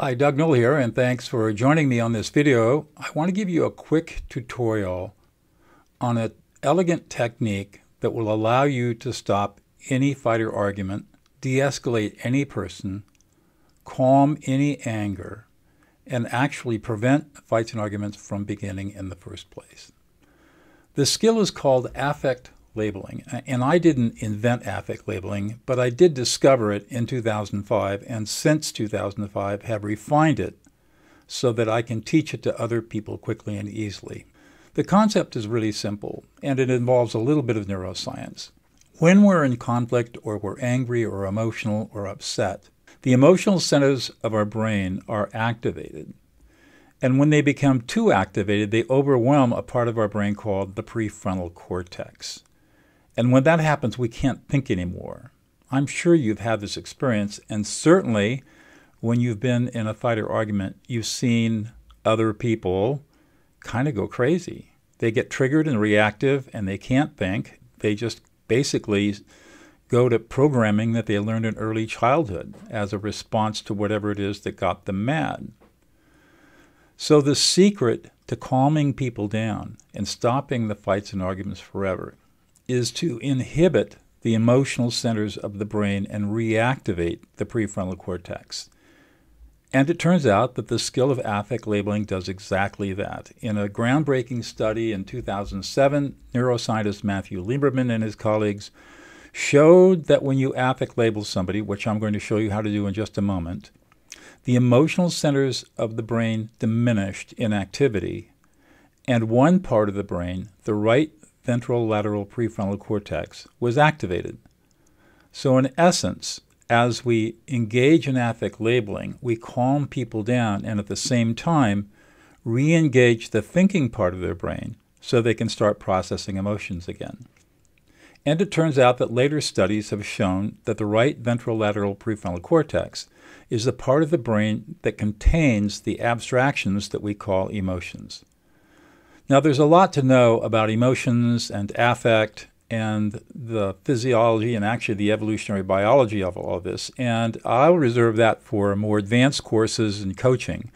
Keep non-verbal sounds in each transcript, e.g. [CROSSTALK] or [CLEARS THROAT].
Hi, Doug Noll here, and thanks for joining me on this video. I want to give you a quick tutorial on an elegant technique that will allow you to stop any fighter argument, de-escalate any person, calm any anger, and actually prevent fights and arguments from beginning in the first place. The skill is called affect labeling. And I didn't invent affect labeling, but I did discover it in 2005 and since 2005 have refined it so that I can teach it to other people quickly and easily. The concept is really simple and it involves a little bit of neuroscience. When we're in conflict or we're angry or emotional or upset, the emotional centers of our brain are activated. And when they become too activated, they overwhelm a part of our brain called the prefrontal cortex. And when that happens, we can't think anymore. I'm sure you've had this experience, and certainly when you've been in a fight or argument, you've seen other people kind of go crazy. They get triggered and reactive, and they can't think. They just basically go to programming that they learned in early childhood as a response to whatever it is that got them mad. So, the secret to calming people down and stopping the fights and arguments forever is to inhibit the emotional centers of the brain and reactivate the prefrontal cortex. And it turns out that the skill of affect labeling does exactly that. In a groundbreaking study in 2007, neuroscientist Matthew Lieberman and his colleagues showed that when you affect label somebody, which I'm going to show you how to do in just a moment, the emotional centers of the brain diminished in activity, and one part of the brain, the right ventrolateral prefrontal cortex was activated. So, in essence, as we engage in affect labeling, we calm people down and at the same time re engage the thinking part of their brain so they can start processing emotions again. And it turns out that later studies have shown that the right ventrolateral prefrontal cortex is the part of the brain that contains the abstractions that we call emotions. Now, there's a lot to know about emotions and affect and the physiology and actually the evolutionary biology of all of this. And I'll reserve that for more advanced courses and coaching.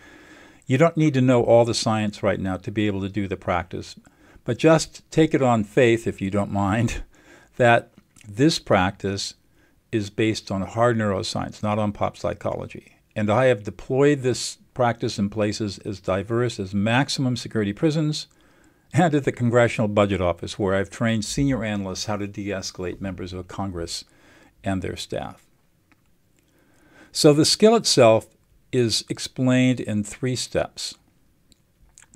You don't need to know all the science right now to be able to do the practice, but just take it on faith, if you don't mind, [LAUGHS] that this practice is based on hard neuroscience, not on pop psychology. And I have deployed this practice in places as diverse as maximum security prisons and at the Congressional Budget Office, where I've trained senior analysts how to de escalate members of Congress and their staff. So the skill itself is explained in three steps.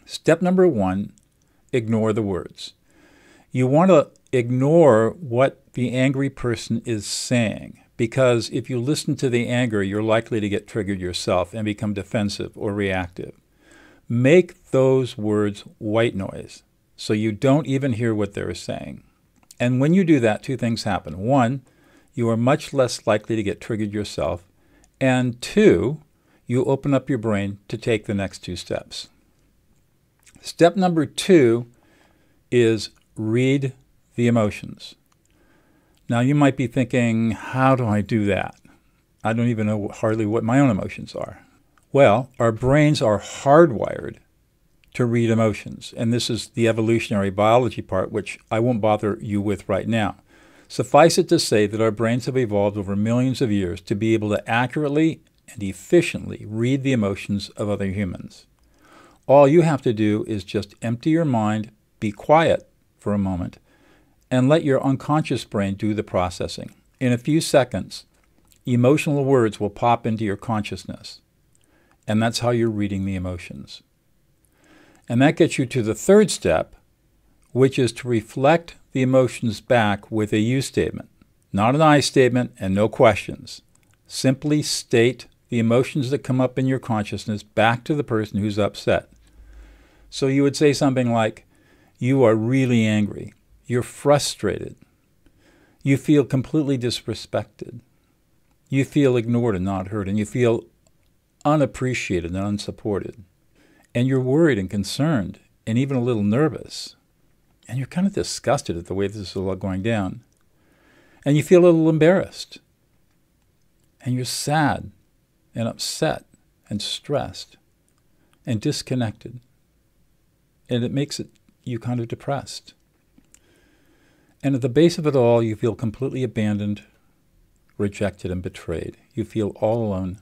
Step number one ignore the words. You want to ignore what the angry person is saying because if you listen to the anger, you're likely to get triggered yourself and become defensive or reactive. Make those words white noise so you don't even hear what they're saying. And when you do that, two things happen. One, you are much less likely to get triggered yourself. And two, you open up your brain to take the next two steps. Step number two is read the emotions. Now, you might be thinking, how do I do that? I don't even know hardly what my own emotions are. Well, our brains are hardwired to read emotions. And this is the evolutionary biology part, which I won't bother you with right now. Suffice it to say that our brains have evolved over millions of years to be able to accurately and efficiently read the emotions of other humans. All you have to do is just empty your mind, be quiet for a moment, and let your unconscious brain do the processing. In a few seconds, emotional words will pop into your consciousness, and that's how you're reading the emotions. And that gets you to the third step, which is to reflect the emotions back with a you statement, not an I statement and no questions. Simply state the emotions that come up in your consciousness back to the person who's upset. So you would say something like, You are really angry. You're frustrated. You feel completely disrespected. You feel ignored and not heard, and you feel unappreciated and unsupported and you're worried and concerned and even a little nervous. And you're kind of disgusted at the way this is all going down. And you feel a little embarrassed. And you're sad and upset and stressed and disconnected. And it makes it you kind of depressed. And at the base of it all, you feel completely abandoned, rejected, and betrayed. You feel all alone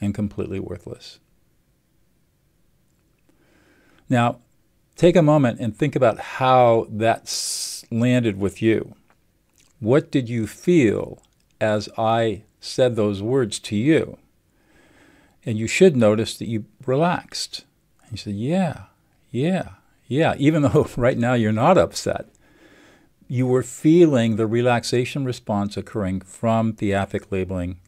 and completely worthless. Now, take a moment and think about how that landed with you. What did you feel as I said those words to you? And you should notice that you relaxed. And you said, Yeah, yeah, yeah. Even [LAUGHS] though right now you're not upset, you were feeling the relaxation response occurring from the affect labeling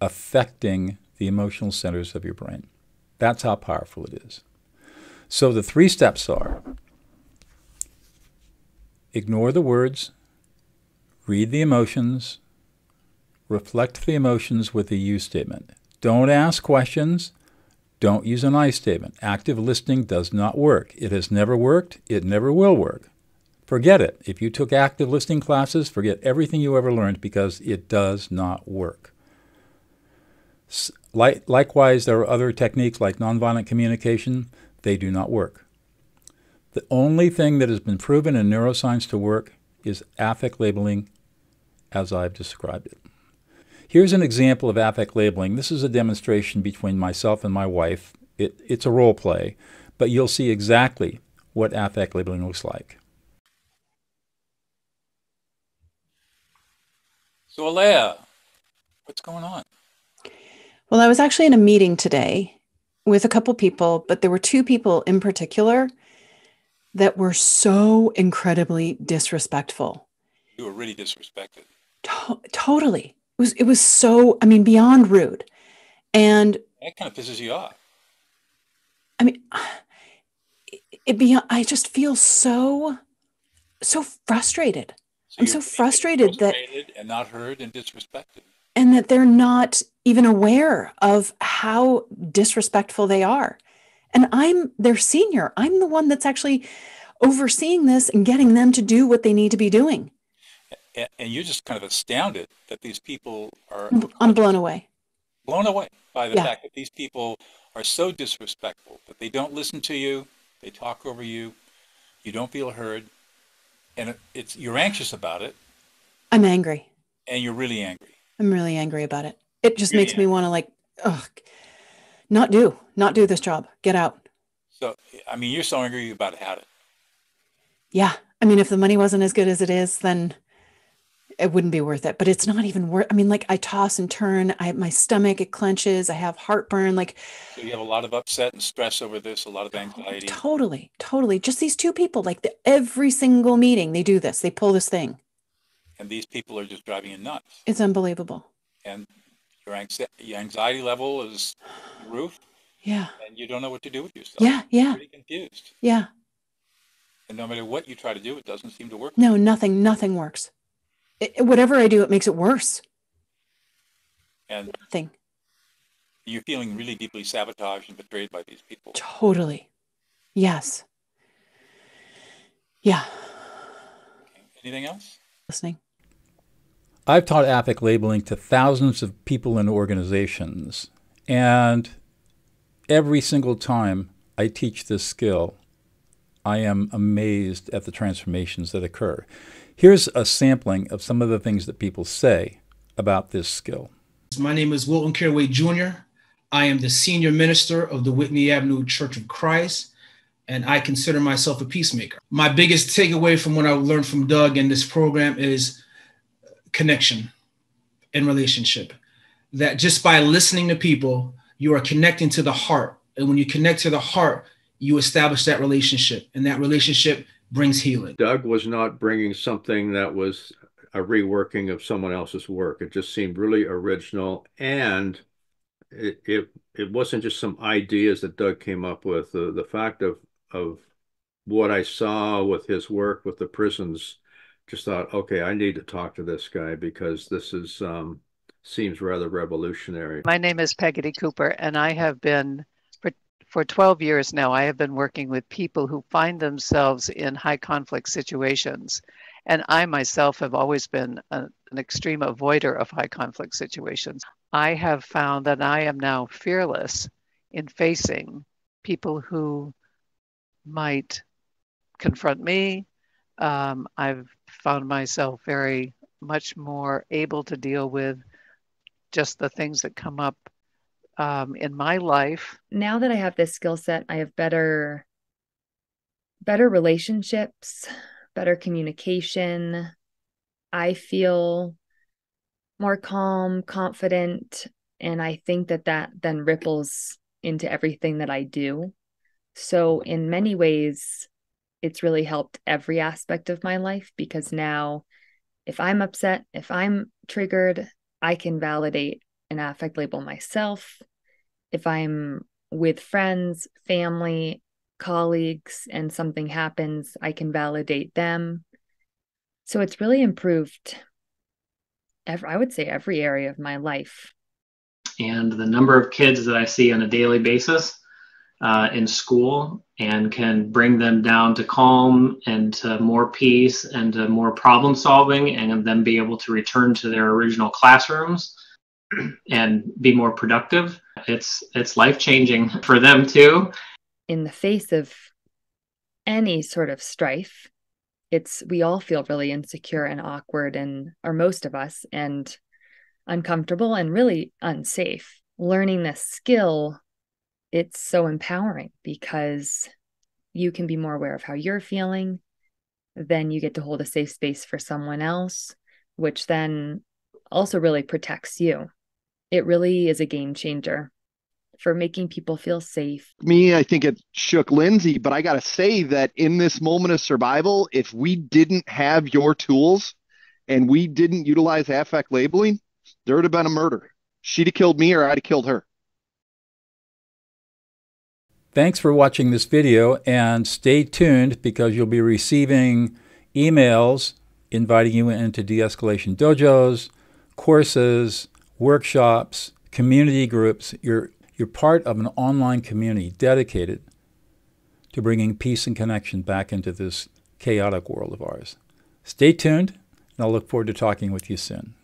affecting the emotional centers of your brain. That's how powerful it is. So the three steps are ignore the words, read the emotions, reflect the emotions with a you statement. Don't ask questions. Don't use an I statement. Active listening does not work. It has never worked. It never will work. Forget it. If you took active listening classes, forget everything you ever learned because it does not work. Likewise, there are other techniques like nonviolent communication. They do not work. The only thing that has been proven in neuroscience to work is affect labeling as I've described it. Here's an example of affect labeling. This is a demonstration between myself and my wife. It, it's a role play, but you'll see exactly what affect labeling looks like. So, Alea, what's going on? Well, I was actually in a meeting today with a couple people, but there were two people in particular that were so incredibly disrespectful. You were really disrespected. To- totally. It was it was so I mean beyond rude. And that kind of pisses you off. I mean [SIGHS] it, it beyond I just feel so so frustrated. So I'm so frustrated, frustrated that and not heard and disrespected and that they're not even aware of how disrespectful they are. And I'm their senior. I'm the one that's actually overseeing this and getting them to do what they need to be doing. And you're just kind of astounded that these people are. I'm blown away. Blown away by the yeah. fact that these people are so disrespectful that they don't listen to you, they talk over you, you don't feel heard, and it's you're anxious about it. I'm angry. And you're really angry. I'm really angry about it. It just makes me want to like, ugh, not do, not do this job. Get out. So, I mean, you're so angry you about had it. Yeah. I mean, if the money wasn't as good as it is, then it wouldn't be worth it. But it's not even worth. I mean, like I toss and turn. I my stomach it clenches. I have heartburn. Like so you have a lot of upset and stress over this. A lot of anxiety. Totally, totally. Just these two people. Like the, every single meeting, they do this. They pull this thing and these people are just driving you nuts. It's unbelievable. And your, your anxiety level is roof. Yeah. And you don't know what to do with yourself. Yeah, yeah. You're pretty confused. Yeah. And no matter what you try to do, it doesn't seem to work. No, nothing, nothing works. It, whatever I do, it makes it worse. And nothing. You're feeling really deeply sabotaged and betrayed by these people. Totally. Yes. Yeah. Okay. Anything else? Listening. I've taught affect labeling to thousands of people and organizations, and every single time I teach this skill, I am amazed at the transformations that occur. Here's a sampling of some of the things that people say about this skill. My name is Wilton Caraway Jr. I am the senior minister of the Whitney Avenue Church of Christ, and I consider myself a peacemaker. My biggest takeaway from what I learned from Doug in this program is connection and relationship. That just by listening to people, you are connecting to the heart. And when you connect to the heart, you establish that relationship, and that relationship brings healing. Doug was not bringing something that was a reworking of someone else's work. It just seemed really original, and it it, it wasn't just some ideas that Doug came up with. The the fact of of what I saw with his work with the prisons just thought, okay, I need to talk to this guy because this is um, seems rather revolutionary. My name is Peggotty Cooper, and I have been for for 12 years now. I have been working with people who find themselves in high conflict situations, and I myself have always been a, an extreme avoider of high conflict situations. I have found that I am now fearless in facing people who might confront me. Um, I've found myself very much more able to deal with just the things that come up um, in my life. Now that I have this skill set, I have better better relationships, better communication. I feel more calm, confident, and I think that that then ripples into everything that I do. So, in many ways, it's really helped every aspect of my life because now, if I'm upset, if I'm triggered, I can validate and affect label myself. If I'm with friends, family, colleagues, and something happens, I can validate them. So it's really improved, every, I would say, every area of my life. And the number of kids that I see on a daily basis uh, in school and can bring them down to calm and to more peace and to more problem solving and then be able to return to their original classrooms [CLEARS THROAT] and be more productive. It's it's life changing [LAUGHS] for them too. In the face of any sort of strife it's we all feel really insecure and awkward and or most of us and uncomfortable and really unsafe. Learning this skill it's so empowering because you can be more aware of how you're feeling. Then you get to hold a safe space for someone else, which then also really protects you. It really is a game changer for making people feel safe. Me, I think it shook Lindsay, but I got to say that in this moment of survival, if we didn't have your tools and we didn't utilize affect labeling, there would have been a murder. She'd have killed me or I'd have killed her. Thanks for watching this video and stay tuned because you'll be receiving emails inviting you into de-escalation dojos, courses, workshops, community groups. You're, you're part of an online community dedicated to bringing peace and connection back into this chaotic world of ours. Stay tuned, and I'll look forward to talking with you soon.